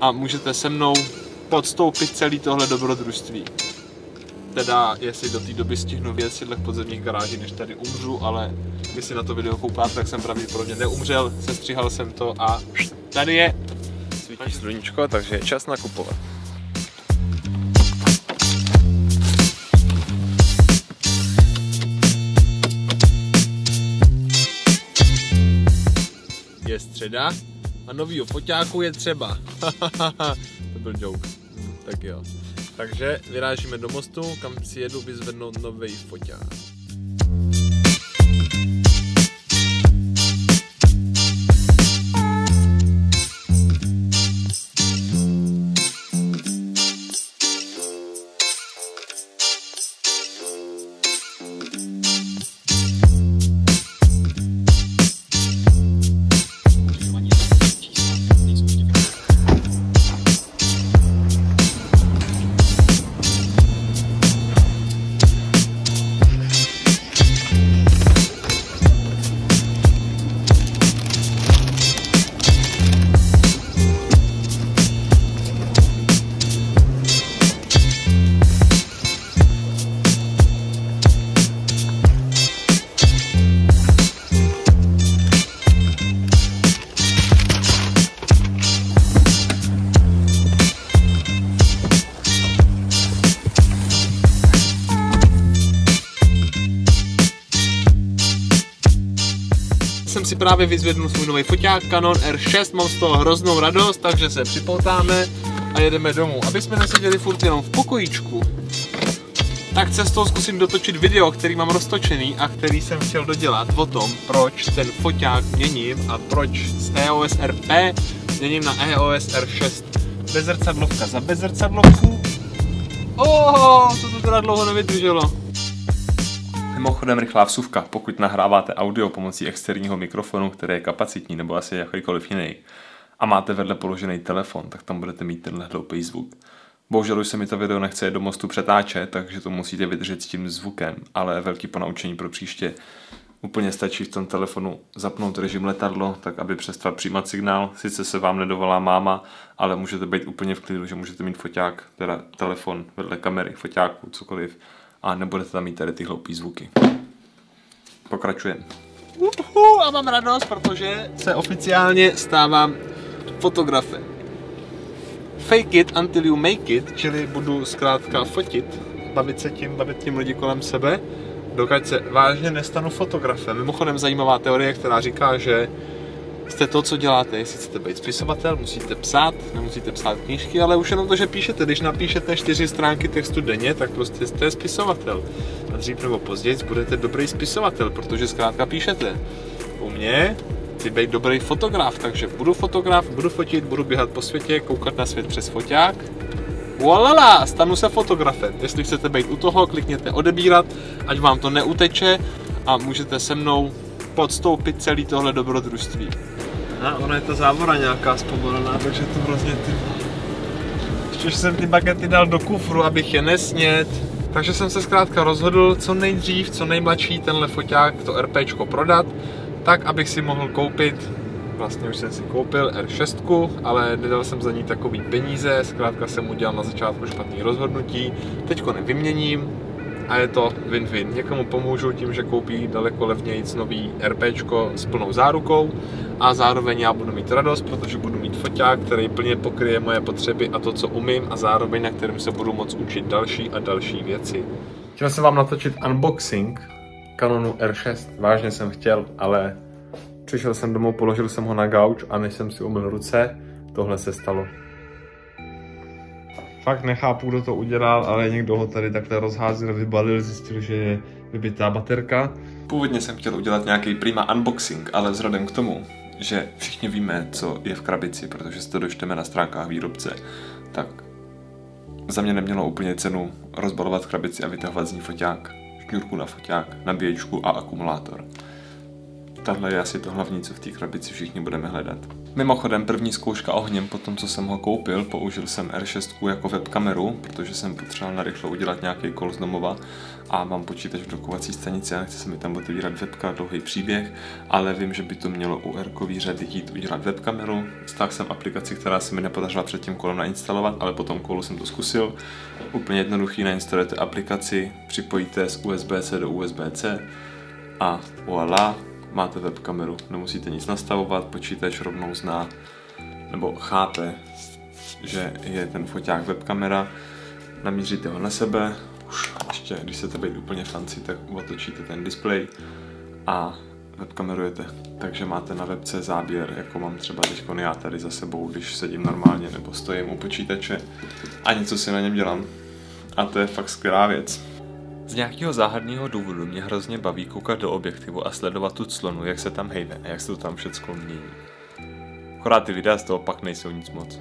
a můžete se mnou podstoupit celý tohle dobrodružství. Teda, jestli do té doby stihnu věc v podzemních garáží, než tady umřu, ale když si na to video koukáte, tak jsem pravděpodobně neumřel, sestříhal jsem to a tady je. Svítí sluníčko, takže je čas nakupovat. Je středa a novýho foťáku je třeba. to byl joke. Tak jo. Takže vyrážíme do mostu, kam si jedu vyzvednout nový foťák. Si právě vyzvednul svůj nový foťák Canon R6, mám z toho hroznou radost, takže se připoutáme a jedeme domů. Aby jsme neseděli furt jenom v pokojíčku, tak cestou zkusím dotočit video, který mám roztočený a který jsem chtěl dodělat o tom, proč ten foťák měním a proč z EOS RP měním na EOS R6. Bezrcadlovka za bezrcadlovku. Oh, to to teda dlouho nevydrželo. Mimochodem rychlá vsuvka, pokud nahráváte audio pomocí externího mikrofonu, který je kapacitní nebo asi jakýkoliv jiný, a máte vedle položený telefon, tak tam budete mít tenhle hloupý zvuk. Bohužel už se mi to video nechce do mostu přetáčet, takže to musíte vydržet s tím zvukem, ale velký ponaučení pro příště. Úplně stačí v tom telefonu zapnout režim letadlo, tak aby přestal přijímat signál. Sice se vám nedovolá máma, ale můžete být úplně v klidu, že můžete mít foťák, teda telefon vedle kamery, foťáku, cokoliv a nebudete tam mít tady ty hloupý zvuky. Pokračujeme. Uhu, a mám radost, protože se oficiálně stávám fotografem. Fake it until you make it, čili budu zkrátka fotit, bavit se tím, bavit tím lidi kolem sebe, dokud se vážně nestanu fotografem. Mimochodem zajímavá teorie, která říká, že jste to, co děláte. Jestli chcete být spisovatel, musíte psát, nemusíte psát knížky, ale už jenom to, že píšete. Když napíšete čtyři stránky textu denně, tak prostě jste spisovatel. A dřív nebo později budete dobrý spisovatel, protože zkrátka píšete. U mě chci být dobrý fotograf, takže budu fotograf, budu fotit, budu běhat po světě, koukat na svět přes foťák. Walala, stanu se fotografem. Jestli chcete být u toho, klikněte odebírat, ať vám to neuteče a můžete se mnou podstoupit celý tohle dobrodružství. A ona je ta závora nějaká zpomalená, takže to hrozně ty... Ještě jsem ty bagety dal do kufru, abych je nesnět. Takže jsem se zkrátka rozhodl co nejdřív, co nejmladší tenhle foťák, to RPčko prodat, tak abych si mohl koupit vlastně už jsem si koupil R6, ale nedal jsem za ní takový peníze, zkrátka jsem udělal na začátku špatný rozhodnutí, teďko nevyměním, a je to win-win. Někomu pomůžu tím, že koupí daleko levnějíc nový RPčko s plnou zárukou a zároveň já budu mít radost, protože budu mít foťák, který plně pokryje moje potřeby a to, co umím a zároveň na kterém se budu moct učit další a další věci. Chtěl jsem vám natočit unboxing Canonu R6. Vážně jsem chtěl, ale přišel jsem domů, položil jsem ho na gauč a než jsem si umyl ruce, tohle se stalo fakt nechápu, kdo to udělal, ale někdo ho tady takhle rozházel, vybalil, zjistil, že je vybitá baterka. Původně jsem chtěl udělat nějaký prima unboxing, ale vzhledem k tomu, že všichni víme, co je v krabici, protože se to dočteme na stránkách výrobce, tak za mě nemělo úplně cenu rozbalovat krabici a vytahovat z ní foťák, šňůrku na foťák, nabíječku a akumulátor. Tahle je asi to hlavní, co v té krabici všichni budeme hledat. Mimochodem, první zkouška ohněm po tom, co jsem ho koupil, použil jsem R6 jako webkameru, protože jsem potřeboval narychlo udělat nějaký kol z domova a mám počítač v dokovací stanici a nechci se mi tam otevírat webka, dlouhý příběh, ale vím, že by to mělo u r řady jít udělat webkameru. Stáhl jsem aplikaci, která se mi nepodařila před tím kolem nainstalovat, ale po tom kolu jsem to zkusil. Úplně jednoduchý, nainstalujete aplikaci, připojíte z USB-C do USB-C a voilà, máte webkameru. Nemusíte nic nastavovat, počítač rovnou zná nebo chápe, že je ten foťák webkamera, namíříte ho na sebe, už ještě, když chcete být úplně fancy, tak otočíte ten display a webkamerujete. Takže máte na webce záběr, jako mám třeba teď já tady za sebou, když sedím normálně nebo stojím u počítače a něco si na něm dělám. A to je fakt skvělá věc. Z nějakého záhadného důvodu mě hrozně baví koukat do objektivu a sledovat tu clonu, jak se tam hejbe a jak se to tam všechno mění. Akorát ty videa z toho pak nejsou nic moc.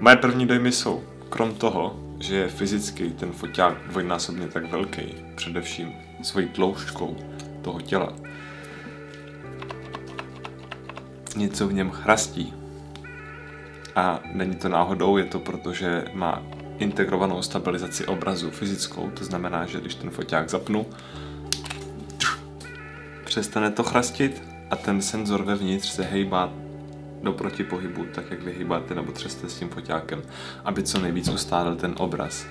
Moje první dojmy jsou, krom toho, že je fyzicky ten foťák dvojnásobně tak velký, především svojí tloušťkou toho těla. Něco v něm chrastí. A není to náhodou, je to proto, že má integrovanou stabilizaci obrazu fyzickou, to znamená, že když ten foťák zapnu, přestane to chrastit a ten senzor vevnitř se hejbá do protipohybu, tak jak vyhýbáte nebo třeste s tím foťákem, aby co nejvíc ustálil ten obraz.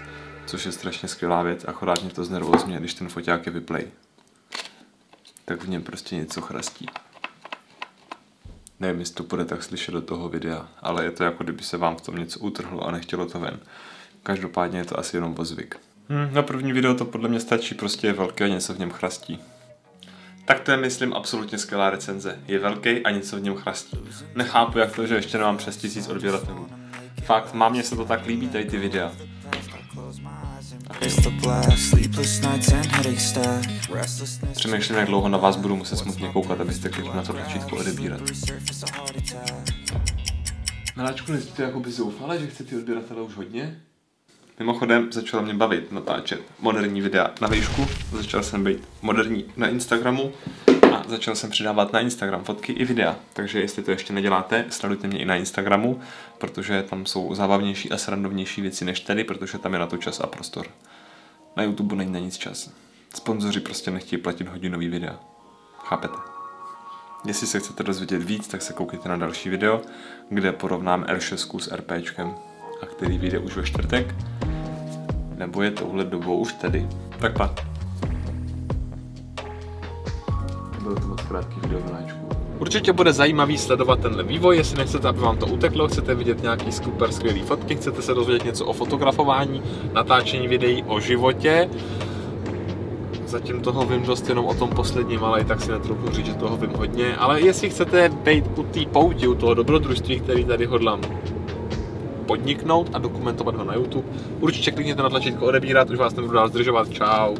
Což je strašně skvělá věc, akorát mě to znervozňuje, když ten foťák je vyplej. Tak v něm prostě něco chrastí. Nevím, jestli to bude tak slyšet do toho videa, ale je to jako kdyby se vám v tom něco utrhlo a nechtělo to ven. Každopádně je to asi jenom pozvyk. Hm, na první video to podle mě stačí, prostě je velké a něco v něm chrastí. Tak to je, myslím, absolutně skvělá recenze. Je velký a něco v něm chrastí. Nechápu, jak to, že ještě nemám přes tisíc odběratelů. Fakt, mám mě se to tak líbí, tady ty videa. Přemýšlím, jak dlouho na vás budu muset smutně koukat, abyste klikli na to tlačítko odebírat. Miláčku, nezvíte jakoby zoufale, že chcete odběratele už hodně? Mimochodem začalo mě bavit natáčet moderní videa na výšku, začal jsem být moderní na Instagramu a začal jsem přidávat na Instagram fotky i videa. Takže jestli to ještě neděláte, sledujte mě i na Instagramu, protože tam jsou zábavnější a srandovnější věci než tady, protože tam je na to čas a prostor. Na YouTube není na nic čas. Sponzoři prostě nechtějí platit hodinový videa. Chápete? Jestli se chcete dozvědět víc, tak se koukejte na další video, kde porovnám R6 s RPčkem a který vyjde už ve čtvrtek. Nebo je touhle dobou už tedy. Tak pa. Bylo to moc krátký video, miláčku. Určitě bude zajímavý sledovat tenhle vývoj, jestli nechcete, aby vám to uteklo, chcete vidět nějaký super skvělý fotky, chcete se dozvědět něco o fotografování, natáčení videí o životě. Zatím toho vím dost jenom o tom posledním, ale i tak si netrochu říct, že toho vím hodně. Ale jestli chcete být u té pouti, u toho dobrodružství, který tady hodlám podniknout a dokumentovat ho na YouTube. Určitě klikněte na tlačítko odebírat, už vás nebudu dál zdržovat. Čau.